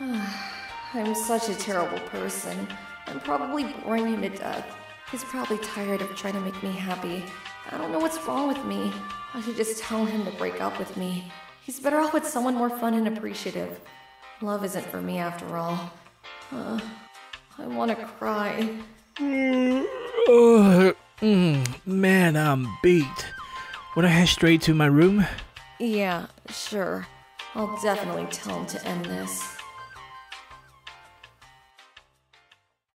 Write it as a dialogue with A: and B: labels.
A: I'm such a terrible person. I'm probably boring him to death. He's probably tired of trying to make me happy. I don't know what's wrong with me. I should just tell him to break up with me. He's better off with someone more fun and appreciative. Love isn't for me after all. Uh, I want to cry.
B: Man, I'm beat. Would I head straight to my room?
A: Yeah, sure. I'll definitely tell him to end this.